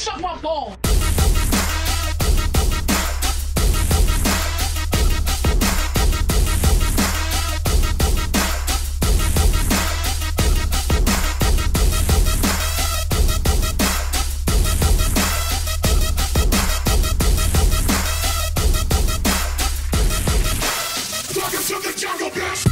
Suck my balls. The jungle, bitch!